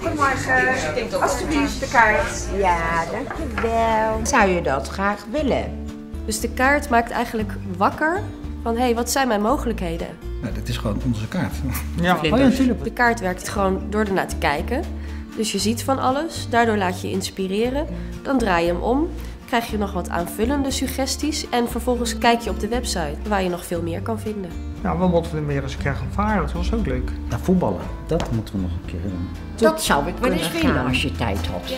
Goedemorgen. Alsjeblieft, de kaart. Ja, dankjewel. Zou je dat graag willen? Dus de kaart maakt eigenlijk wakker van hé, hey, wat zijn mijn mogelijkheden? Nou, dit is gewoon onze kaart. Ja, oh, ja, natuurlijk. De kaart werkt gewoon door ernaar te kijken. Dus je ziet van alles, daardoor laat je je inspireren. Dan draai je hem om, krijg je nog wat aanvullende suggesties en vervolgens kijk je op de website waar je nog veel meer kan vinden. Nou, we moeten er meer eens een keer gaan varen, dat was ook leuk. Voetballen, dat moeten we nog een keer doen. Dat, zou ik kunnen eens als je tijd had.